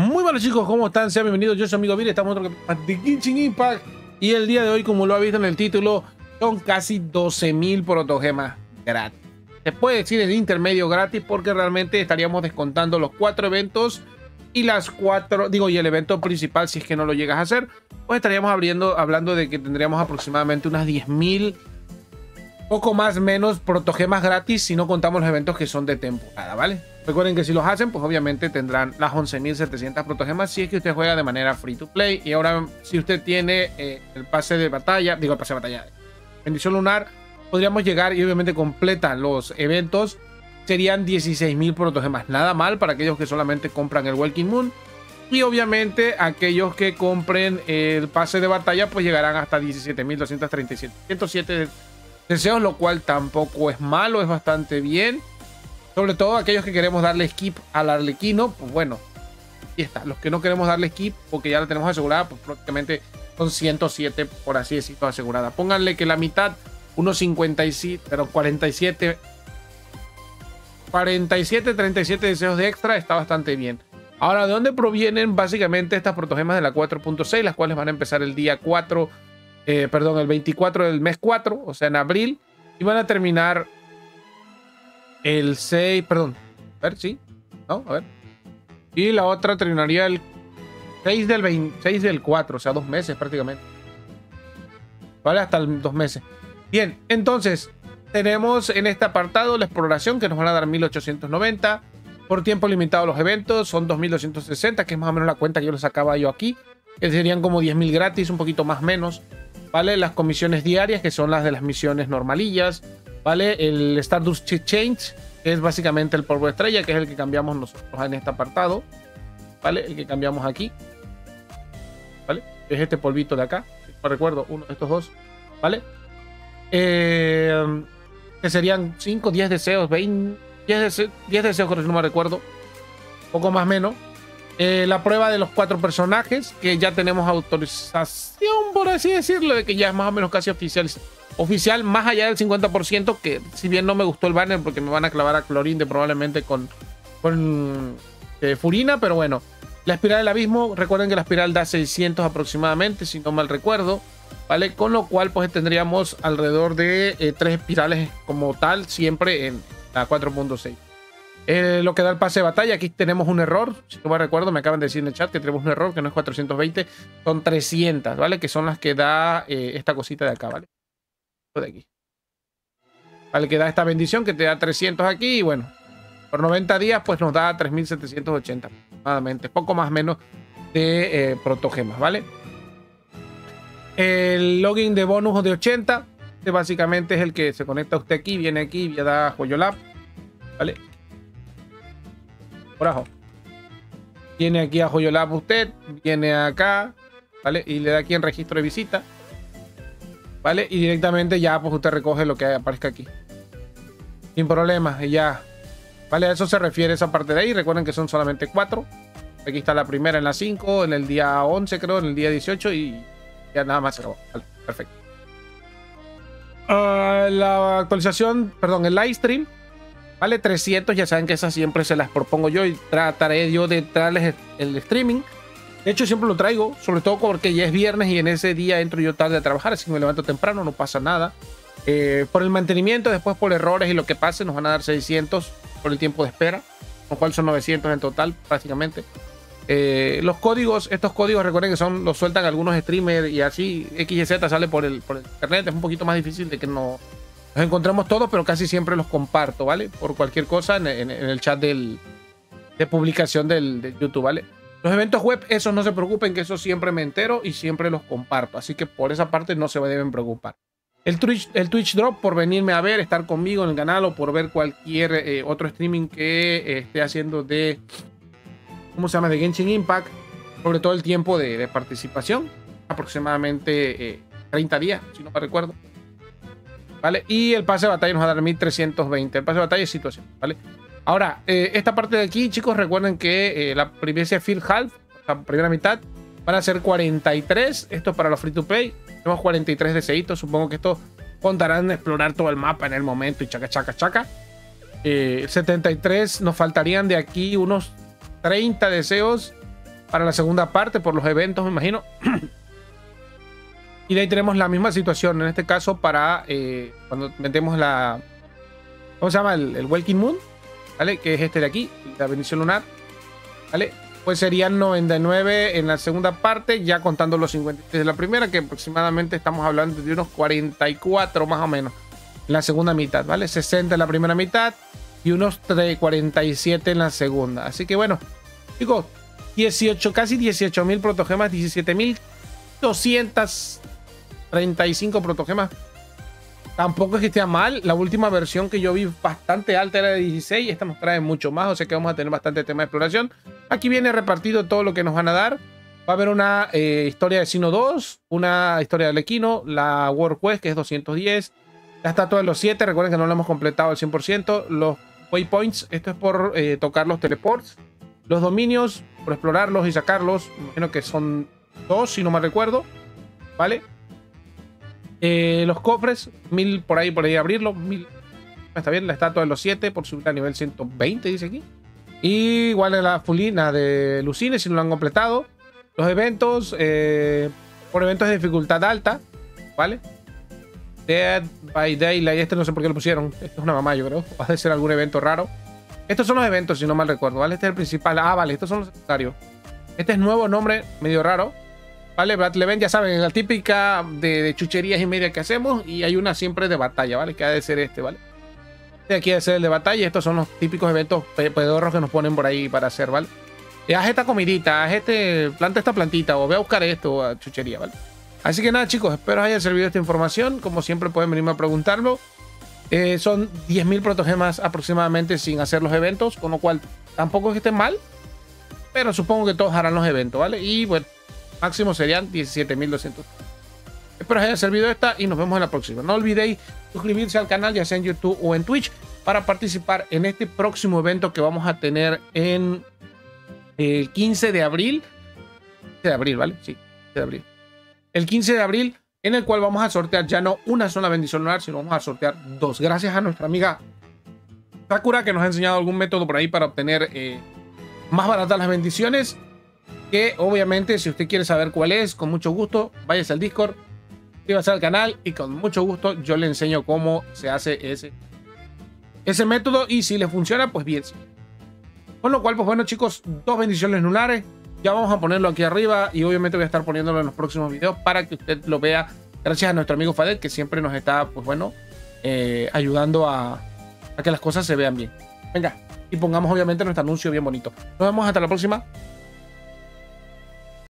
Muy buenos chicos, ¿cómo están? Sean bienvenidos, yo soy amigo Vir, estamos en otro de Genshin Impact y el día de hoy, como lo ha visto en el título, son casi 12.000 protogemas gratis. Se puede decir el intermedio gratis porque realmente estaríamos descontando los cuatro eventos y las cuatro, digo, y el evento principal si es que no lo llegas a hacer, pues estaríamos abriendo, hablando de que tendríamos aproximadamente unas 10.000 poco más menos protogemas gratis si no contamos los eventos que son de temporada, ¿vale? Recuerden que si los hacen, pues obviamente tendrán las 11.700 protogemas si es que usted juega de manera free to play. Y ahora, si usted tiene eh, el pase de batalla, digo el pase de batalla, bendición lunar, podríamos llegar y obviamente completan los eventos. Serían 16.000 protogemas. Nada mal para aquellos que solamente compran el Walking Moon. Y obviamente aquellos que compren el pase de batalla, pues llegarán hasta 17.237. 107 deseos, lo cual tampoco es malo, es bastante bien. Sobre todo aquellos que queremos darle skip al arlequino, pues bueno, aquí está. Los que no queremos darle skip porque ya la tenemos asegurada, pues prácticamente son 107, por así decirlo, asegurada. Pónganle que la mitad, unos 57, pero 47, 47, 37 deseos de extra está bastante bien. Ahora, ¿de dónde provienen básicamente estas protogemas de la 4.6? Las cuales van a empezar el día 4 eh, perdón, el 24 del mes 4, o sea, en abril, y van a terminar el 6, perdón, a ver, sí, ¿no? A ver. Y la otra terminaría el 6 del, 26 del 4, o sea, dos meses prácticamente. ¿Vale? Hasta dos meses. Bien, entonces, tenemos en este apartado la exploración que nos van a dar 1890. Por tiempo limitado los eventos son 2260, que es más o menos la cuenta que yo les sacaba yo aquí. Que serían como 10.000 gratis, un poquito más menos. ¿Vale? Las comisiones diarias, que son las de las misiones normalillas, ¿vale? El Stardust Change, que es básicamente el polvo de estrella, que es el que cambiamos nosotros en este apartado, ¿vale? El que cambiamos aquí, ¿vale? Es este polvito de acá, si recuerdo, uno de estos dos, ¿vale? Eh, que serían 5, 10 deseos, 20, 10, 10 deseos, no me recuerdo, poco más menos, eh, la prueba de los cuatro personajes, que ya tenemos autorización, por así decirlo, de que ya es más o menos casi oficial. Oficial, más allá del 50%, que si bien no me gustó el banner porque me van a clavar a Clorinde probablemente con, con eh, Furina, pero bueno. La espiral del abismo, recuerden que la espiral da 600 aproximadamente, si no mal recuerdo, ¿vale? Con lo cual, pues tendríamos alrededor de eh, tres espirales como tal, siempre en la 4.6. Eh, lo que da el pase de batalla, aquí tenemos un error. Si no me recuerdo, me acaban de decir en el chat que tenemos un error, que no es 420, son 300, ¿vale? Que son las que da eh, esta cosita de acá, ¿vale? De aquí. Vale, que da esta bendición que te da 300 aquí y bueno, por 90 días pues nos da 3780 aproximadamente, poco más menos de eh, protogemas, ¿vale? El login de bonus de 80, este básicamente es el que se conecta usted aquí, viene aquí ya da Joyolab, ¿vale? Por. Viene aquí a Joyolab usted, viene acá, ¿vale? Y le da aquí en registro de visita, ¿vale? Y directamente ya pues usted recoge lo que aparezca aquí. Sin problemas, y ya. ¿Vale? A eso se refiere esa parte de ahí. Recuerden que son solamente cuatro. Aquí está la primera en la 5, en el día 11 creo, en el día 18 y ya nada más se acabó. Perfecto. Uh, la actualización, perdón, el live stream Vale 300, ya saben que esas siempre se las propongo yo y trataré yo de traerles el streaming. De hecho, siempre lo traigo, sobre todo porque ya es viernes y en ese día entro yo tarde a trabajar, así que me levanto temprano, no pasa nada. Eh, por el mantenimiento, después por errores y lo que pase, nos van a dar 600 por el tiempo de espera, lo cual son 900 en total, prácticamente. Eh, los códigos, estos códigos, recuerden que son los sueltan algunos streamers y así X y Z sale por el, por el internet, es un poquito más difícil de que no, los encontramos todos, pero casi siempre los comparto, ¿vale? Por cualquier cosa en, el chat del, de publicación del, YouTube, ¿vale? Los eventos web, esos no se preocupen, que eso siempre me entero y siempre los comparto. Así que por esa parte no se deben preocupar. El Twitch, el Twitch Drop por venirme a ver, estar conmigo en el canal o por ver cualquier eh, otro streaming que eh, esté haciendo de, ¿cómo se llama? De Genshin Impact. Sobre todo el tiempo de, participación, aproximadamente 30 eh, días, si no me recuerdo. ¿Vale? Y el pase de batalla nos va a dar 1320. El pase de batalla es situación, ¿vale? Ahora, eh, esta parte de aquí, chicos, recuerden que eh, la primera Field Half, la primera mitad, van a ser 43. Esto es para los free to play. Tenemos 43 deseitos. Supongo que esto contarán explorar todo el mapa en el momento y chaca, chaca, chaca. 73 eh, nos faltarían de aquí unos 30 deseos para la segunda parte por los eventos, me imagino. Y de ahí tenemos la misma situación, en este caso para eh, cuando metemos la... ¿Cómo se llama? El, el Welking Moon, ¿vale? Que es este de aquí, la bendición lunar, ¿vale? Pues serían 99 en la segunda parte, ya contando los 53 de la primera, que aproximadamente estamos hablando de unos 44 más o menos en la segunda mitad, ¿vale? 60 en la primera mitad y unos 3, 47 en la segunda. Así que bueno, chicos, 18, casi 18.000 protogemas, 17.200 35 protogemas. Tampoco es que esté mal. La última versión que yo vi bastante alta era de 16. Esta nos trae mucho más, o sea que vamos a tener bastante tema de exploración. Aquí viene repartido todo lo que nos van a dar. Va a haber una eh, historia de Sino 2, una historia del Equino, la World Quest, que es 210, la estatua de los 7, recuerden que no lo hemos completado al 100%, los waypoints, esto es por eh, tocar los teleports, los dominios, por explorarlos y sacarlos, imagino que son dos, si no me recuerdo, ¿vale? Eh, los cofres, mil por ahí, por ahí abrirlos. Mil. Está bien, la estatua de los 7 por subir a nivel 120, dice aquí. Y igual en la fulina de Lucine, si no lo han completado. Los eventos, eh, por eventos de dificultad alta, ¿vale? Dead by Daylight, este no sé por qué lo pusieron. Esto es una mamá, yo creo. Va a ser algún evento raro. Estos son los eventos, si no mal recuerdo, ¿vale? Este es el principal. Ah, vale, estos son los secundarios. Este es nuevo nombre, medio raro. ¿Vale? Battle Event, ya saben, la típica de, chucherías y media que hacemos. Y hay una siempre de batalla, ¿vale? Que ha de ser este, ¿vale? Este aquí ha de ser el de batalla. Estos son los típicos eventos pedorros que nos ponen por ahí para hacer, ¿vale? Y haz esta comidita, haz este, planta esta plantita, o ve a buscar esto, a chuchería, ¿vale? Así que nada, chicos, espero haya servido esta información. Como siempre, pueden venirme a preguntarlo. Eh, son 10.000 protogemas aproximadamente sin hacer los eventos, con lo cual tampoco es que esté mal, pero supongo que todos harán los eventos, ¿vale? Y bueno, máximo serían 17.200. Espero haya servido esta y nos vemos en la próxima. No olvidéis suscribirse al canal, ya sea en YouTube o en Twitch, para participar en este próximo evento que vamos a tener en el 15 de abril. 15 de abril, ¿vale? Sí, 15 de abril el 15 de abril, en el cual vamos a sortear ya no una sola bendición lunar, sino vamos a sortear dos. Gracias a nuestra amiga Sakura, que nos ha enseñado algún método por ahí para obtener eh, más baratas las bendiciones. Que obviamente, si usted quiere saber cuál es, con mucho gusto, váyase al Discord, suscríbase al canal y con mucho gusto yo le enseño cómo se hace ese, ese método. Y si le funciona, pues bien. Con lo cual, pues bueno, chicos, dos bendiciones lunares ya vamos a ponerlo aquí arriba y obviamente voy a estar poniéndolo en los próximos videos para que usted lo vea. Gracias a nuestro amigo Fadel que siempre nos está, pues bueno, eh, ayudando a, a que las cosas se vean bien. Venga, y pongamos obviamente nuestro anuncio bien bonito. Nos vemos hasta la próxima.